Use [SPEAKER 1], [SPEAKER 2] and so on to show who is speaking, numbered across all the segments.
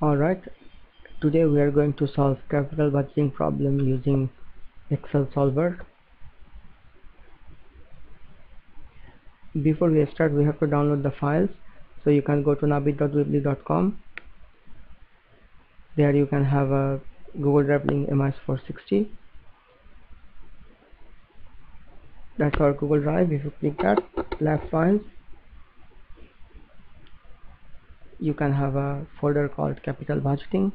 [SPEAKER 1] Alright, today we are going to solve capital budgeting problem using Excel solver. Before we start we have to download the files. So you can go to nabid.weebly.com there you can have a Google Drive link MIS460 that's our Google Drive. If you click that left files you can have a folder called capital budgeting.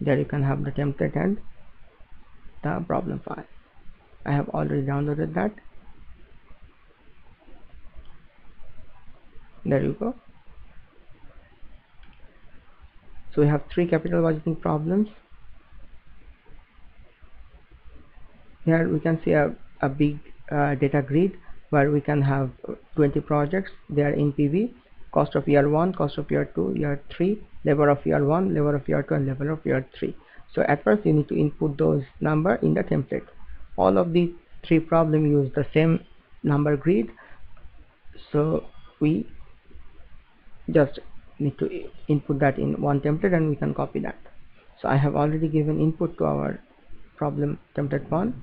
[SPEAKER 1] There you can have the template and the problem file. I have already downloaded that. There you go. So we have three capital budgeting problems. Here we can see a, a big uh, data grid where we can have 20 projects. They are NPV cost of year 1 cost of year 2 year 3 level of year 1 level of year 2 and level of year 3 so at first you need to input those number in the template. All of these three problem use the same number grid. So we just need to input that in one template and we can copy that. So I have already given input to our problem template 1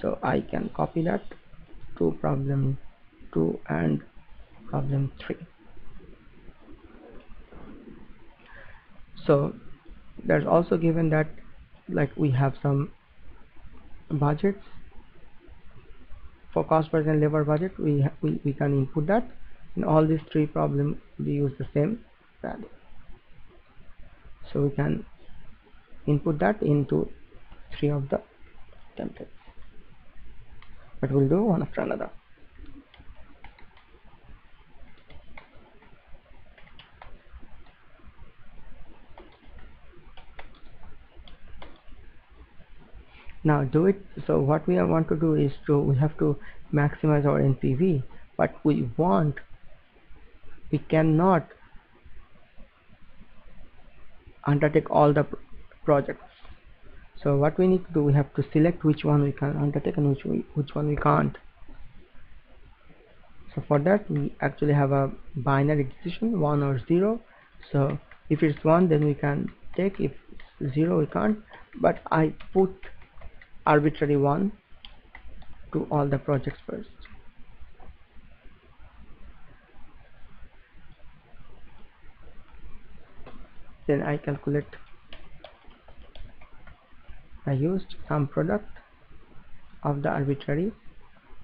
[SPEAKER 1] so I can copy that to problem 2 and problem 3 so there's also given that like we have some budgets. For cost per and labor budget we, we we can input that. In all these three problems we use the same value. So we can input that into three of the templates. But we'll do one after another now do it so what we want to do is to we have to maximize our NPV but we want we cannot undertake all the projects. So what we need to do we have to select which one we can undertake and which we, which one we can't. So for that we actually have a binary decision one or zero. So if it's one then we can take. If zero we can't. But I put arbitrary one to all the projects first. Then I calculate. I used sum product of the arbitrary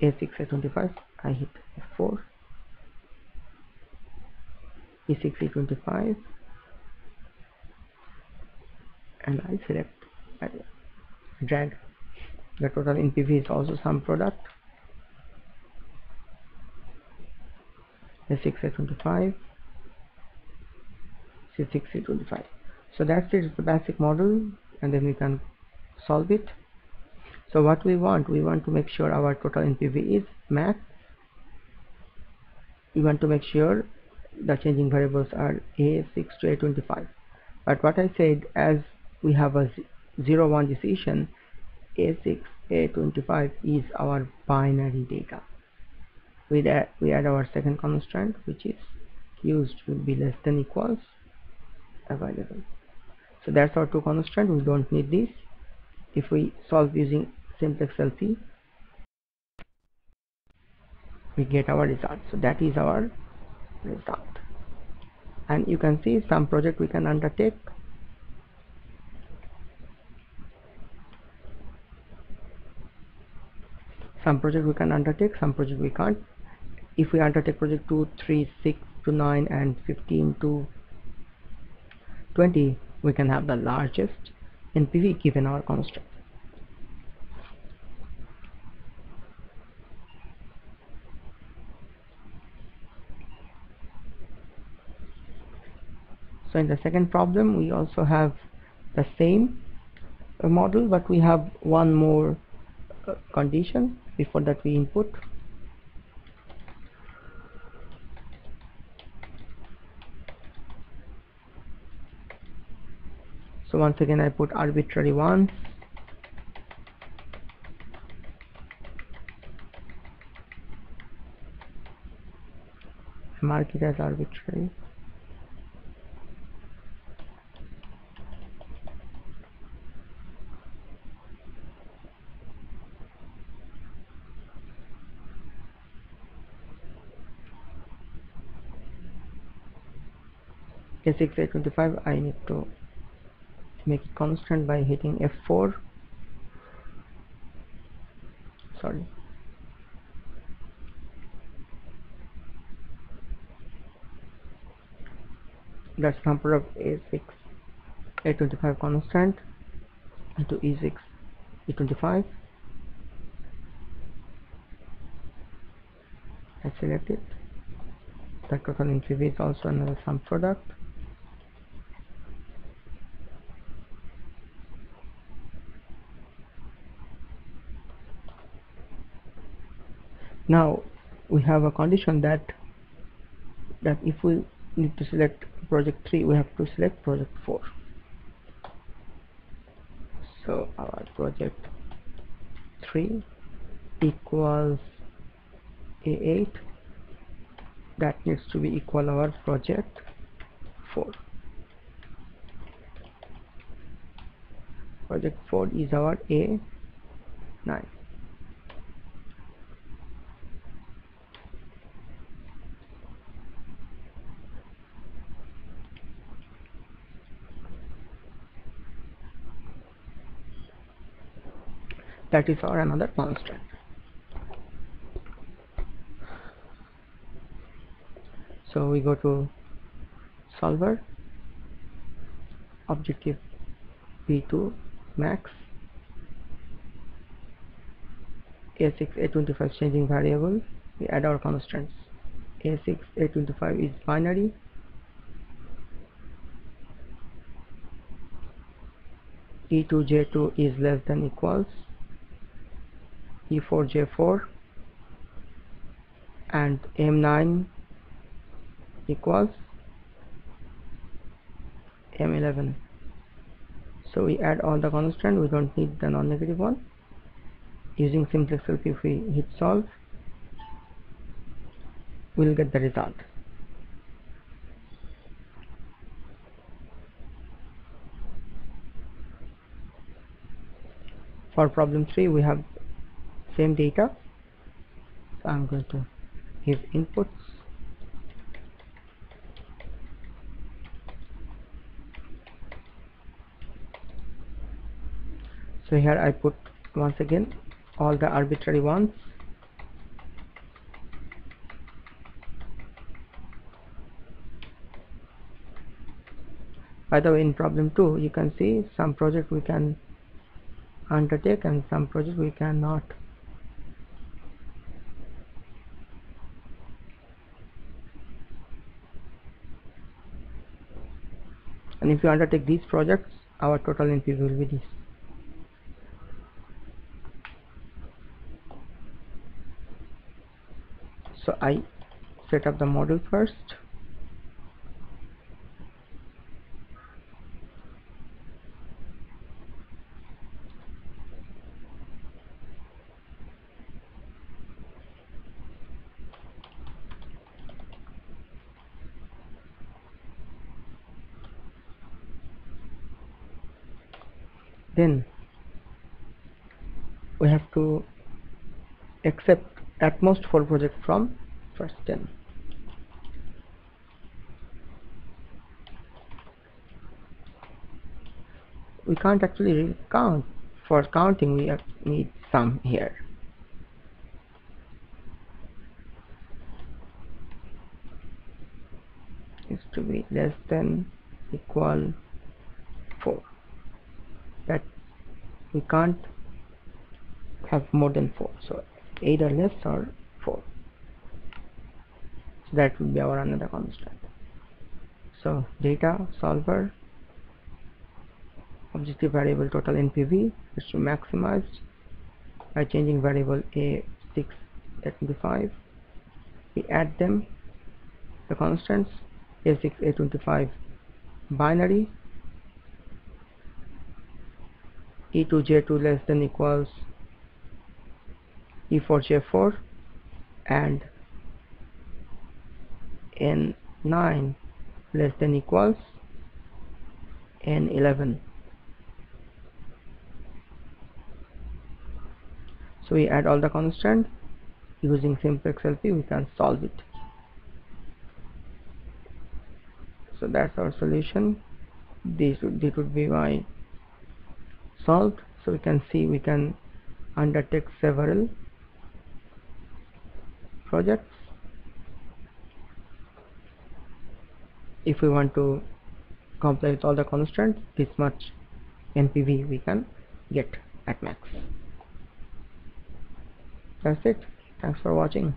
[SPEAKER 1] A6 A25 I hit F4 E6 E25 and I select I drag the total NPV is also sum product. A6 A25 C6 C25 so that's it the basic model and then we can solve it. So what we want we want to make sure our total NPV is max. We want to make sure the changing variables are A6 to A25 but what I said as we have a 0 1 decision a6 a25 is our binary data. We add, we add our second constraint which is used will be less than equals available. So that's our two constraint we don't need this. If we solve using simplex LP we get our result. So that is our result. And you can see some project we can undertake some project we can undertake. Some project we can't. If we undertake project 2 3 6 to 9 and 15 to 20 we can have the largest NPV given our constraint so in the second problem we also have the same model but we have one more uh, condition before that we input. So once again I put arbitrary ones. Mark it as arbitrary a6a25 I need to make it constant by hitting F4 sorry. That's number of a6 a25 constant into e6 e25 I select it. The total NPV is also another sum product now we have a condition that that if we need to select project 3 we have to select project 4 so our project 3 equals a8 that needs to be equal our project 4 project 4 is our a9 that is our another constant so we go to solver objective p2 max. A6 a25 changing variable. We add our constants a6 a25 is binary. E2 j2 is less than equals e4 j4 and m9 equals m11 so we add all the constant we don't need the non-negative one. Using simplex LP if we hit solve we'll get the result. For problem 3 we have same data. So I'm going to give inputs. So here I put once again all the arbitrary ones. By the way in problem 2 you can see some project we can undertake and some project we cannot and if you undertake these projects our total NPV will be this. So I set up the model first then we have to accept at most four projects from first 10 we can't actually count. For counting we need some here. Is to be less than equal 4 that we can't have more than 4 so either less or 4 so that will be our another constant so data solver objective variable total NPV is to maximize by changing variable a6 a25 we add them the constants a6 a25 binary e2 j2 less than equals e4 j4 and n9 less than equals n11 so we add all the constant using simplex LP we can solve it. So that's our solution. This would, this would be my solved. So we can see we can undertake several projects. If we want to comply with all the constraints this much NPV we can get at max. That's it. Thanks for watching